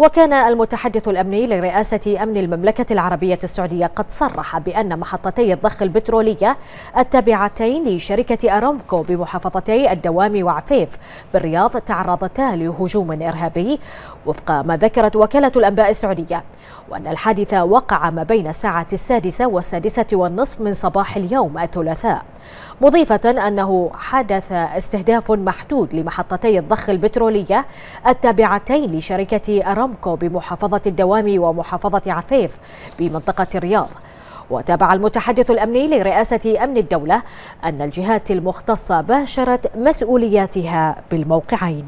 وكان المتحدث الأمني لرئاسة أمن المملكة العربية السعودية قد صرح بأن محطتي الضخ البترولية التابعتين لشركة أرامكو بمحافظتي الدوام وعفيف بالرياض تعرضتا لهجوم إرهابي وفق ما ذكرت وكالة الأنباء السعودية وأن الحادث وقع ما بين الساعة السادسة والسادسة والنصف من صباح اليوم الثلاثاء. مضيفة أنه حدث استهداف محدود لمحطتي الضخ البترولية التابعتين لشركة أرامكو بمحافظة الدوام ومحافظة عفيف بمنطقة الرياض. وتابع المتحدث الأمني لرئاسة أمن الدولة أن الجهات المختصة باشرت مسؤولياتها بالموقعين.